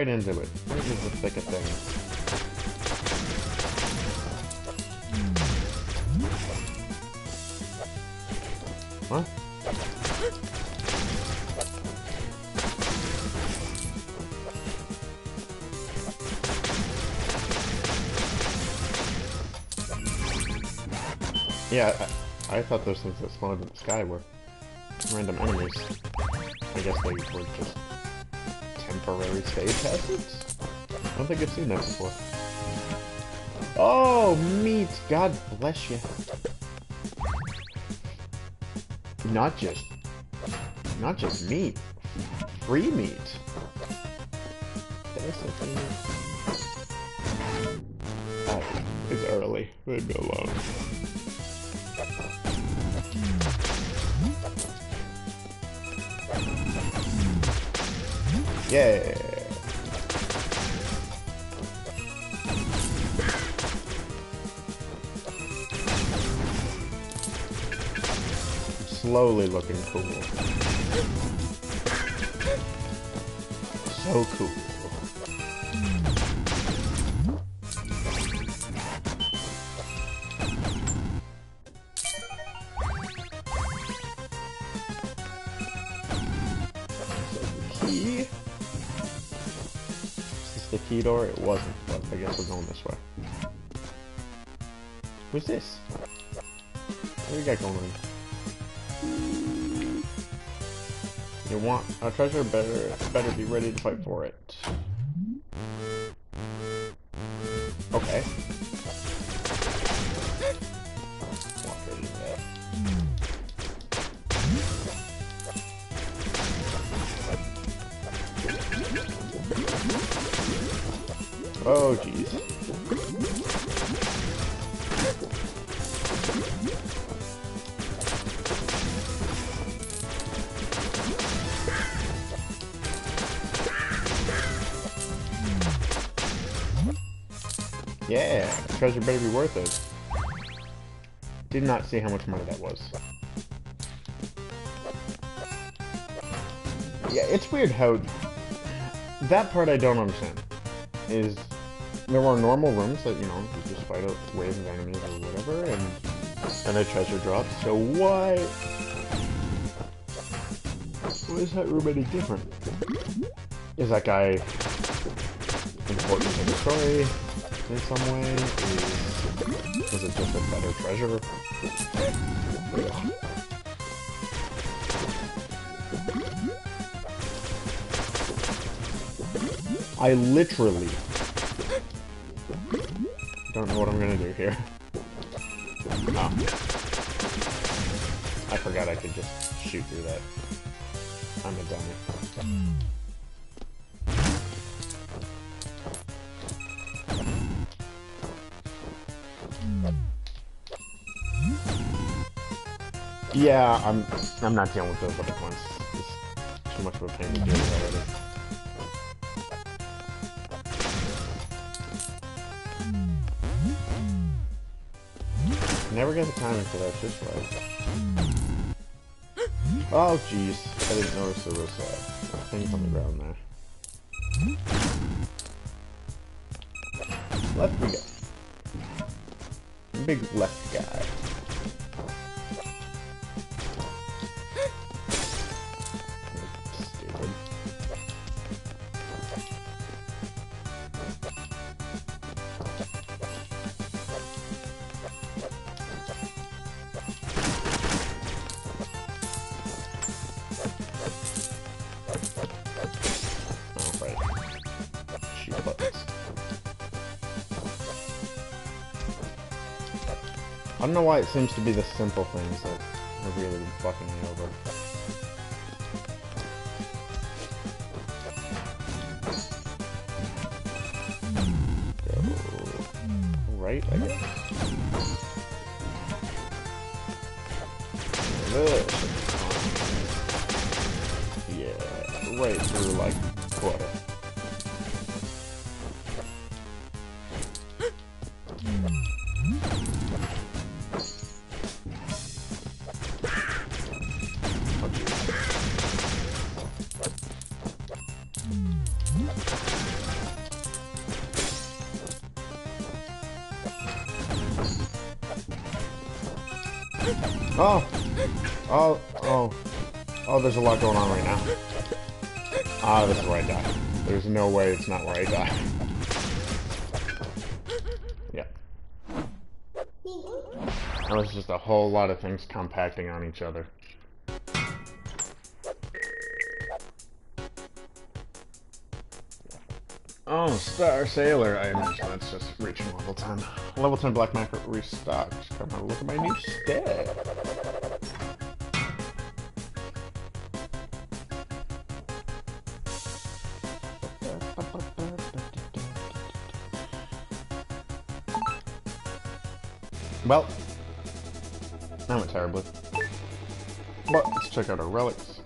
Right, into it. Right into the thick of things. What? Yeah, I, I thought those things that spawned in the sky were random enemies. I guess they were just temporary stage hazards? I don't think I've seen that before. Oh, meat! God bless you. Not just... Not just meat. Free meat. Ah, it's early. Leave me alone. Yeah. Slowly looking cool. So cool. Key. The key door? It wasn't, but I guess we're going this way. Who's this? What do you got going on? You want a treasure? Better, better be ready to fight for it. Yeah, treasure better be worth it. Did not see how much money that was. Yeah, it's weird how... That part I don't understand. Is there are normal rooms that, you know, you just fight a wave of enemies or whatever, and, and a treasure drops, so why... Why is that room any different? Is that guy important to the story in some way? Is, is it just a better treasure? I literally don't know what I'm gonna do here. Ah. I forgot I could just shoot through that. I'm a dummy. Yeah, I'm I'm not dealing with those other ones. It's too much of a pain to deal with already. Never get the timing for that just right. Oh jeez, I didn't notice there was uh, things on the ground there. Left we go. Big left guy. I don't know why it seems to be the simple things that are really fucking me over. Go right, I guess. Oh! Oh, oh. Oh, there's a lot going on right now. Ah, this is where I die. There's no way it's not where I die. Yeah. That was just a whole lot of things compacting on each other. Oh, Star Sailor. I imagine that's just reaching level 10. Level 10 Black Market restocked. Come on, look at my new stat. Well, that went terribly. But let's check out our relics.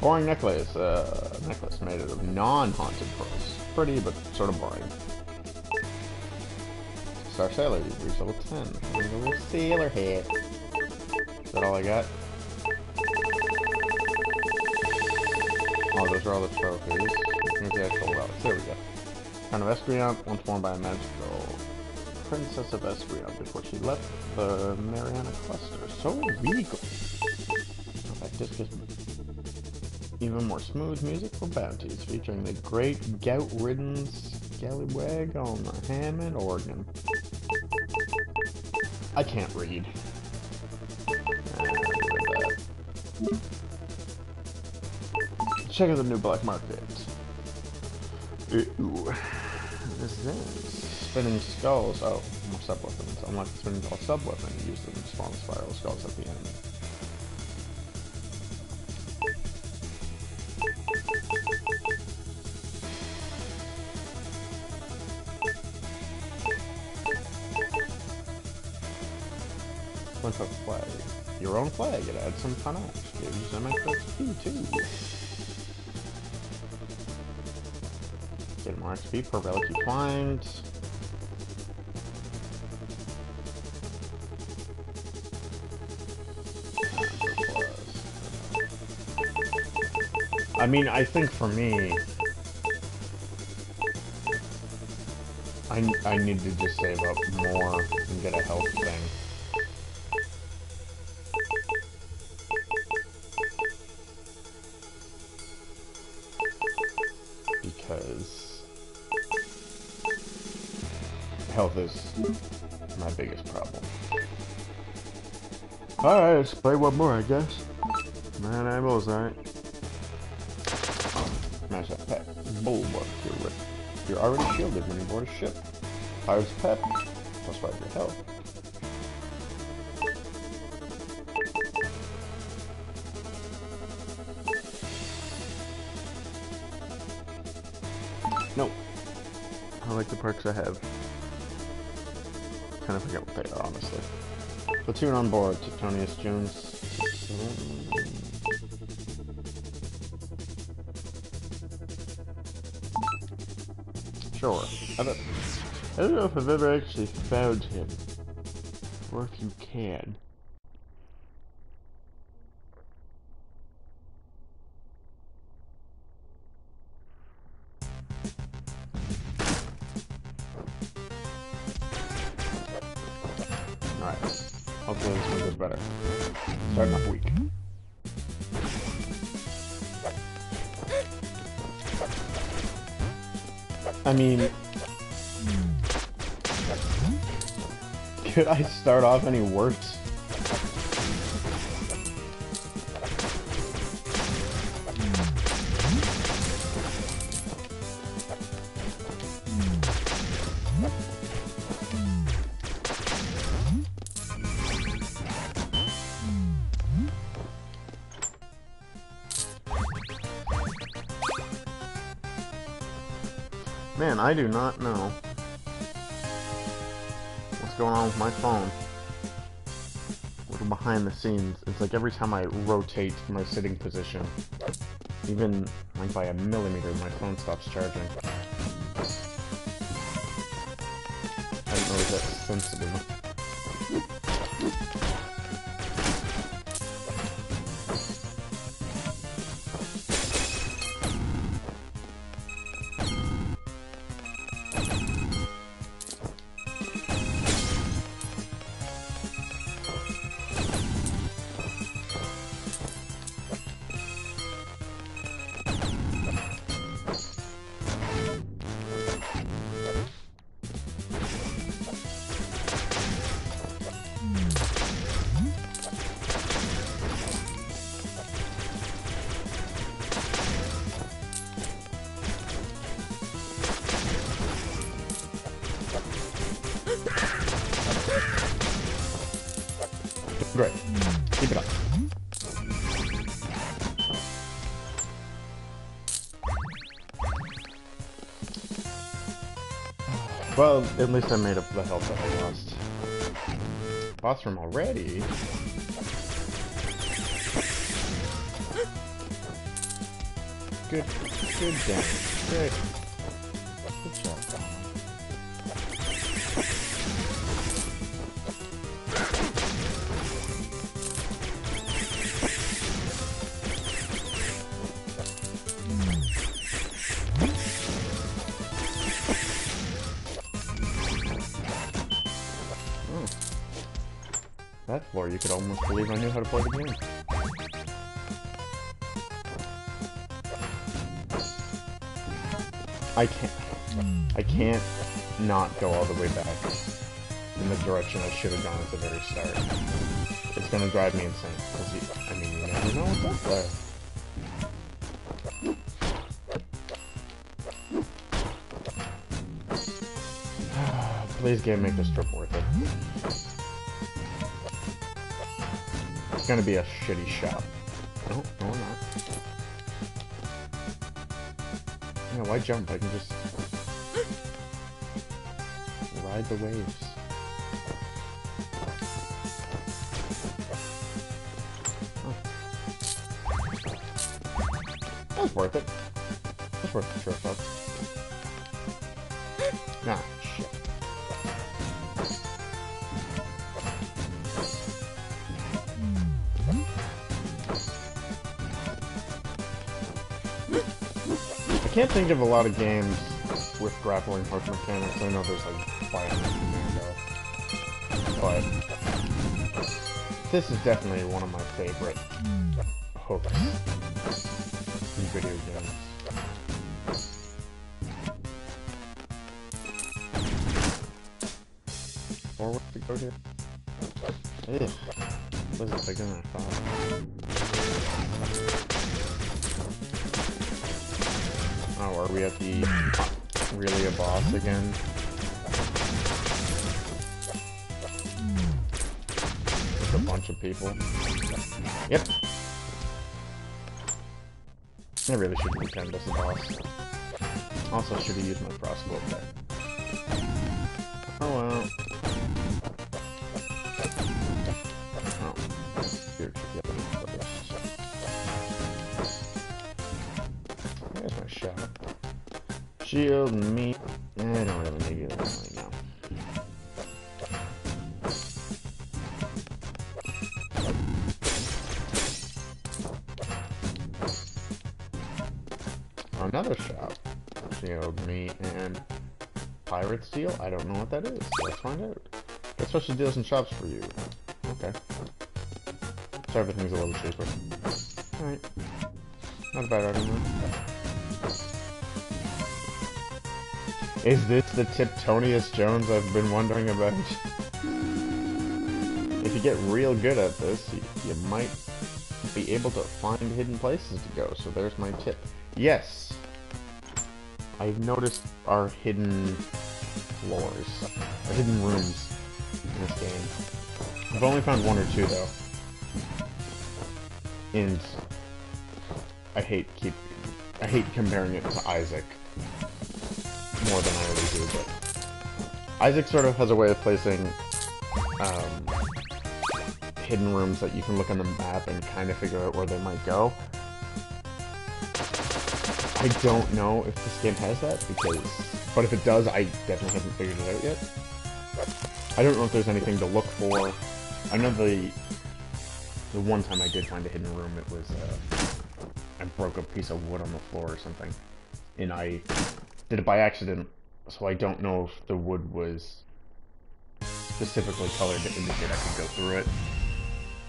Boring necklace. Uh, necklace made out of non-haunted pearls. Pretty, but sort of boring. Star Sailor, you reached level 10. A little sailor hat. Is that all I got? Oh, those are all the trophies. Here's the actual relics. There we go. Crown of Espeon, once worn by a magical princess of Espeon before she left the Mariana cluster. So regal. That disc is even more smooth musical bounties featuring the great gout-ridden scallywag on the Hammond organ. I can't read. Check out the new black market. Ooh. This is spinning skulls. Oh, more sub weapons. Unlock the spinning skull sub weapon. Use them to spawn spiral skulls at the end. One foot flag. Your own flag. It adds some panache. Gives extra XP too. XP per relic you find. I mean, I think for me, I, I need to just save up more and get a health thing. My biggest problem. Alright, let's play one more, I guess. Man, I'm alright. Smash that pet. Bulwark. You're, you're already shielded when you board a ship. Pirate's pet. Plus 5 your health. No. I like the perks I have. Kind of forget what they are, honestly. Platoon on board. Titonius Jones. Sure. I don't, I don't know if I've ever actually found him. Or if you can. Could I start off any worse? Man, I do not know going on with my phone. Little behind the scenes. It's like every time I rotate my sitting position, even like by a millimeter, my phone stops charging. I didn't know it was that sensitive. Well, at least I made up the health that I lost. Boss room already? Good, good damage. Good. Could almost believe I knew how to play the game. I can't. I can't not go all the way back in the direction I should have gone at the very start. It's gonna drive me insane. Cause you, I mean, you never know what's up. Please game make this trip worth it. Gonna be a shitty shop. No, no, not. Yeah, why jump? I can just ride the waves. Oh. That was worth it. That's worth the trip up. Nah, can't think of a lot of games with grappling hook mechanics. I know there's like Bionic Commando, but this is definitely one of my favorite hooks in video games. Forward to go here. Ugh. This is than I thought. Oh, are we at the really a boss again? Just a bunch of people. Yep. I really should pretend this a boss. Also, should have used my crossbow there. Shield me. Eh, I don't really need it right now. Another shop. Shield me and pirate steel. I don't know what that is. Let's find out. Get special deals and shops for you. Okay. So everything's a little cheaper. Alright. Not a bad item Is this the Tiptonius Jones I've been wondering about? If you get real good at this, you, you might be able to find hidden places to go, so there's my tip. Yes! I've noticed our hidden floors, our hidden rooms in this game. I've only found one or two, though. And I hate keep I hate comparing it to Isaac more than I already do, but Isaac sort of has a way of placing um, hidden rooms that you can look on the map and kind of figure out where they might go. I don't know if this game has that because, but if it does, I definitely haven't figured it out yet. I don't know if there's anything to look for. I know the the one time I did find a hidden room, it was uh, I broke a piece of wood on the floor or something, and I did it by accident, so I don't know if the wood was specifically colored to indicate I could go through it,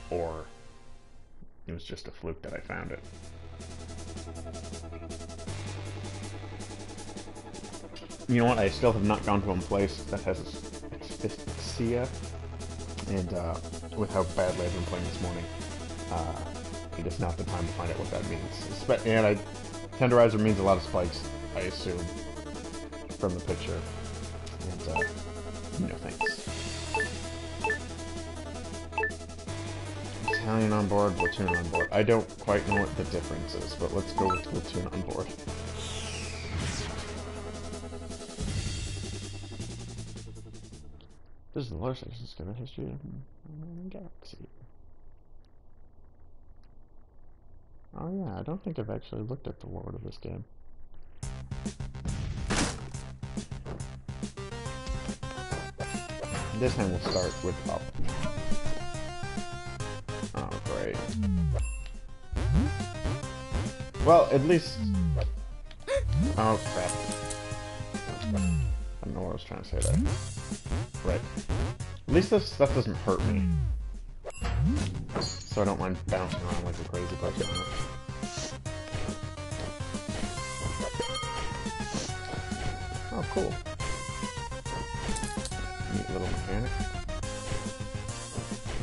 or it was just a fluke that I found it. You know what? I still have not gone to a place that has asphyxia, and uh, with how badly I've been playing this morning, uh, it is not the time to find out what that means. And I, tenderizer means a lot of spikes, I assume, from the picture. And uh, no thanks. Italian on board, platoon on board. I don't quite know what the difference is, but let's go with platoon on board. This is the lore section. Got a history of the galaxy. Oh yeah, I don't think I've actually looked at the lore of this game. This time we'll start with up. Oh, great. Well, at least... Oh, crap. I don't know what I was trying to say there. Right. At least this stuff doesn't hurt me. So I don't mind bouncing around like a crazy person. Oh, cool. Little mechanic.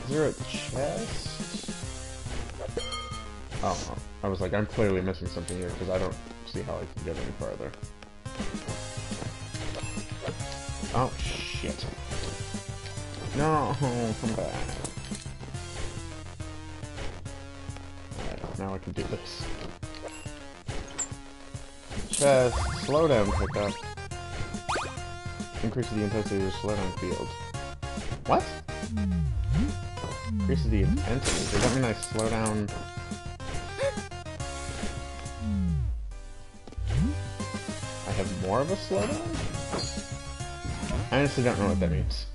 Is there a chest? Oh, I was like, I'm clearly missing something here because I don't see how I can get any farther. Oh, shit. No, come back. Alright, now I can do this. Chest, slow slowdown pickup. Increases the intensity of the slowdown field. What? Increases the intensity. Does that mean I slow down... I have more of a slowdown? I honestly don't know what that means.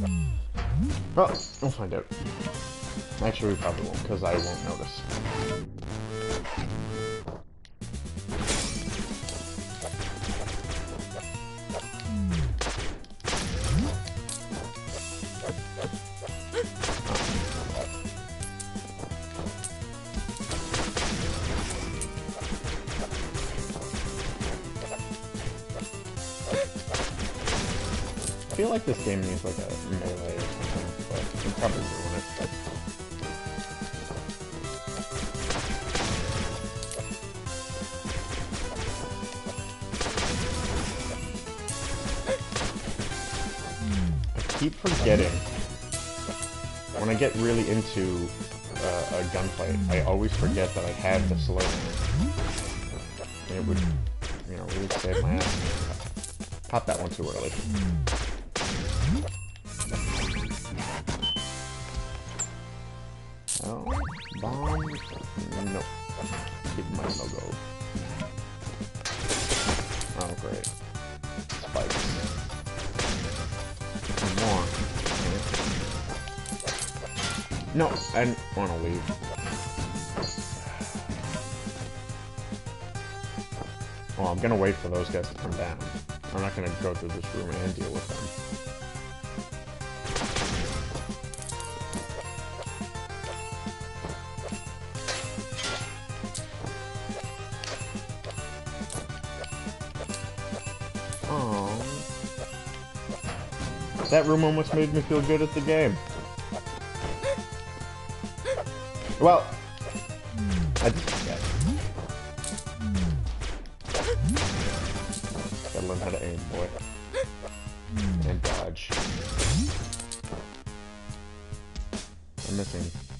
Oh, well, we'll find out. Actually, we probably won't, because I won't notice. Feel like this game needs like a melee or something, but it'll probably ruin it. I keep forgetting. When I get really into uh, a gunfight, I always forget that I have the slow It would, you know, really save my ass. Pop that one too early. Bomb? No. My logo. Oh, great. Spikes. More. No, I didn't want to leave. Well, I'm gonna wait for those guys to come down. I'm not gonna go through this room and deal with them. That room almost made me feel good at the game. Well, I. Gotta learn how to aim, boy. And dodge. I'm missing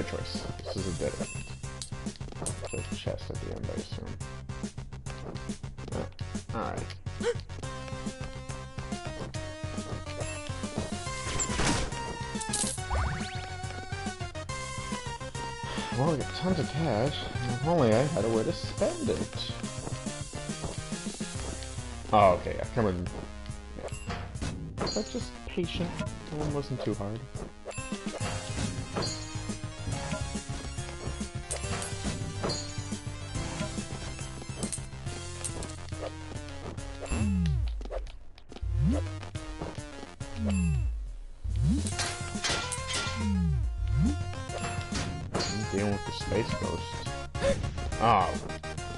right choice. This is a dead end. There's a chest at the end, I assume. Uh, Alright. Well, we got tons of cash. If only I had a way to spend it. Oh, okay, yeah, come in. But just patient. One wasn't too hard. Space ghost. Ah, oh,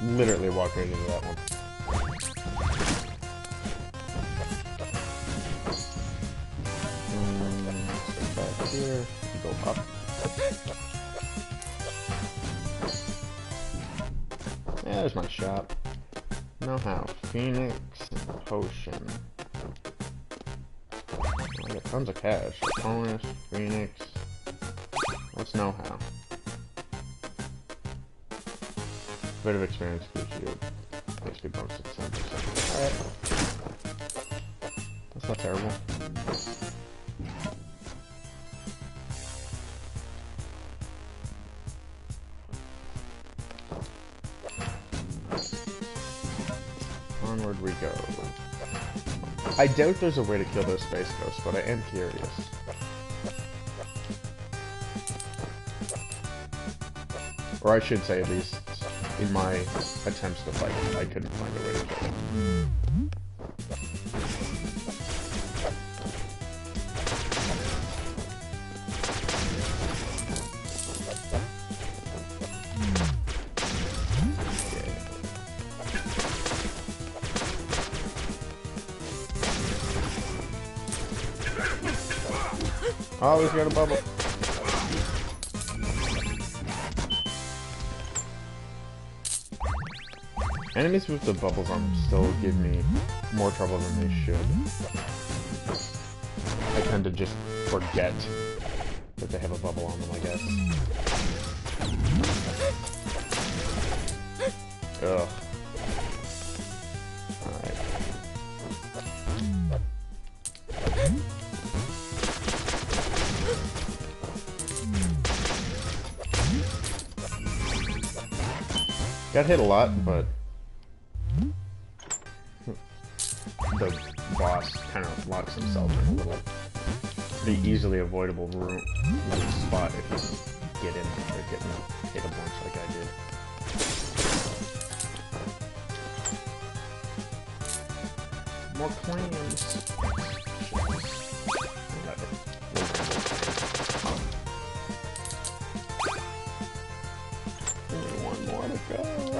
literally walked right into that one. Mm, here, go up. Yeah, there's my shop. Know how. Phoenix potion. I got tons of cash. Bonus, Phoenix. Bit of experience gives you basically bonus at 10%. Alright. That's not terrible. Onward we go. I doubt there's a way to kill those space ghosts, but I am curious. Or I should say, at least, in my attempts to fight, I couldn't find a way to kill him. Oh, he's got a bubble. Enemies with the bubbles on them still give me more trouble than they should. I tend to just forget that they have a bubble on them, I guess. Ugh. Got hit a lot, but locks himself in a little pretty easily avoidable room little spot if you get in or get in, hit a bunch like I did. More clams. Only one more to go.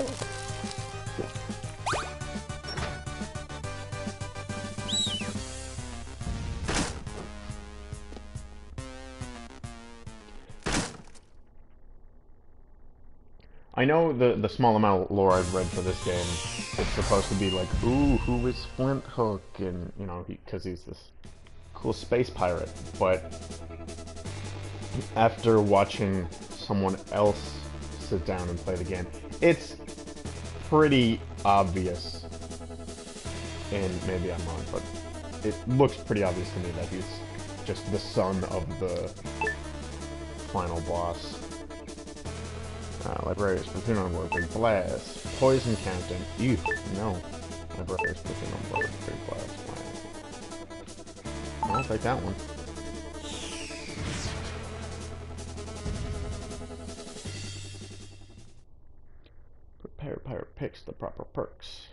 I know the the small amount of lore I've read for this game, it's supposed to be like, ooh, who is Flinthook, and you know, because he, he's this cool space pirate. But after watching someone else sit down and play the game, it's pretty obvious. And maybe I'm wrong, but it looks pretty obvious to me that he's just the son of the final boss. Uh, librarians, platoon on board, big blast. Poison captain. Ew, no. Librarians, platoon on board, big blast. I'll take that one. Prepared pirate picks the proper perks.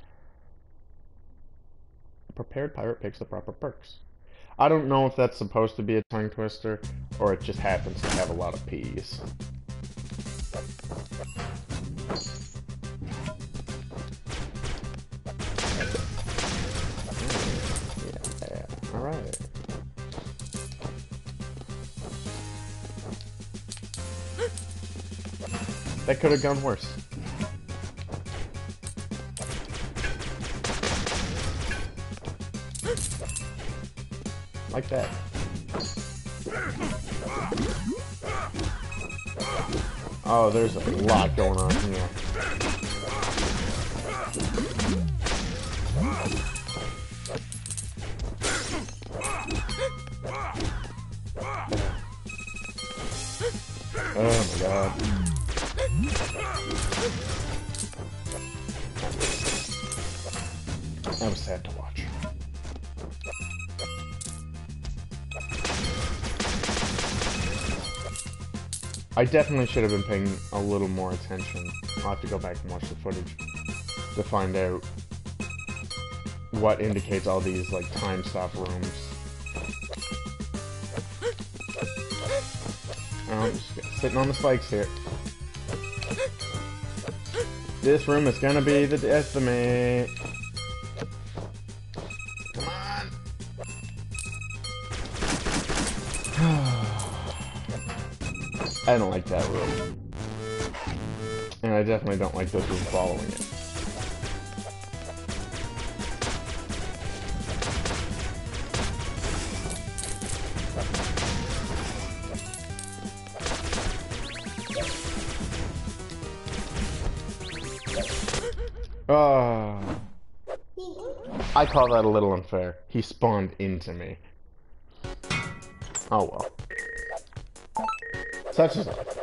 Prepared pirate picks the proper perks. I don't know if that's supposed to be a tongue twister, or it just happens to have a lot of P's. Alright. That could have gone worse. Like that. Oh, there's a lot going on here. I definitely should have been paying a little more attention. I'll have to go back and watch the footage to find out what indicates all these, like, time stop rooms. Oh, I'm just sitting on the spikes here. This room is gonna be the death that room. And I definitely don't like those rooms following it. Ah. I call that a little unfair. He spawned into me. Oh well. Such is life.